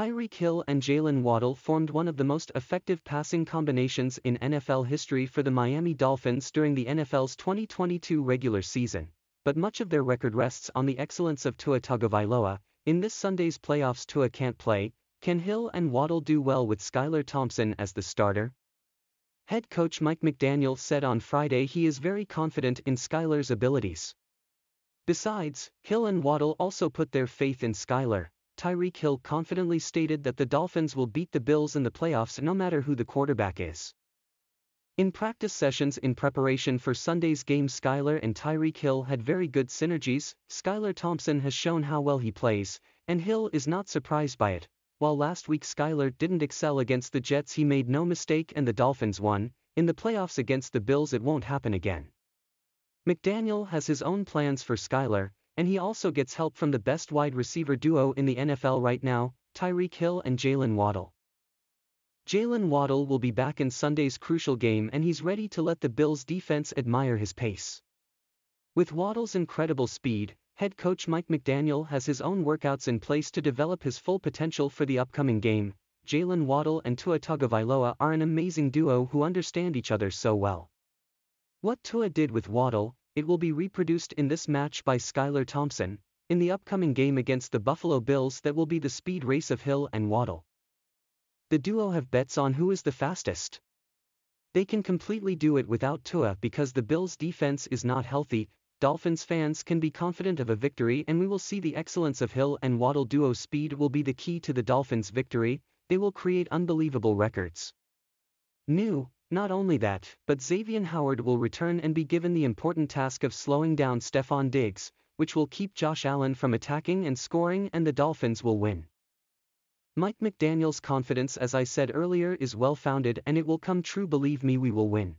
Tyreek Hill and Jaylen Waddle formed one of the most effective passing combinations in NFL history for the Miami Dolphins during the NFL's 2022 regular season, but much of their record rests on the excellence of Tua Tagovailoa. In this Sunday's playoffs Tua can't play, can Hill and Waddle do well with Skylar Thompson as the starter? Head coach Mike McDaniel said on Friday he is very confident in Skylar's abilities. Besides, Hill and Waddle also put their faith in Skylar. Tyreek Hill confidently stated that the Dolphins will beat the Bills in the playoffs no matter who the quarterback is. In practice sessions in preparation for Sunday's game Skylar and Tyreek Hill had very good synergies, Skylar Thompson has shown how well he plays, and Hill is not surprised by it. While last week Skylar didn't excel against the Jets he made no mistake and the Dolphins won, in the playoffs against the Bills it won't happen again. McDaniel has his own plans for Skylar, and he also gets help from the best wide receiver duo in the NFL right now, Tyreek Hill and Jaylen Waddle. Jaylen Waddle will be back in Sunday's crucial game and he's ready to let the Bills defense admire his pace. With Waddle's incredible speed, head coach Mike McDaniel has his own workouts in place to develop his full potential for the upcoming game. Jaylen Waddle and Tua Tagovailoa are an amazing duo who understand each other so well. What Tua did with Waddle, it will be reproduced in this match by Skylar Thompson, in the upcoming game against the Buffalo Bills that will be the speed race of Hill and Waddle. The duo have bets on who is the fastest. They can completely do it without Tua because the Bills' defense is not healthy. Dolphins fans can be confident of a victory and we will see the excellence of Hill and Waddle duo speed will be the key to the Dolphins' victory, they will create unbelievable records. New, not only that, but Xavier Howard will return and be given the important task of slowing down Stefon Diggs, which will keep Josh Allen from attacking and scoring and the Dolphins will win. Mike McDaniel's confidence as I said earlier is well founded and it will come true believe me we will win.